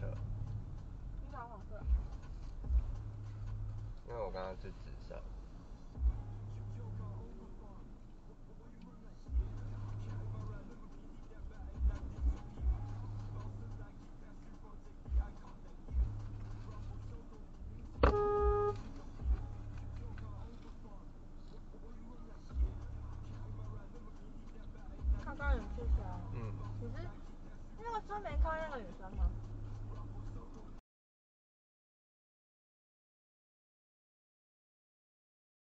车。你想黄色？因为我刚刚是紫色。看刚有气球？嗯。你是那个专门看那个女生吗？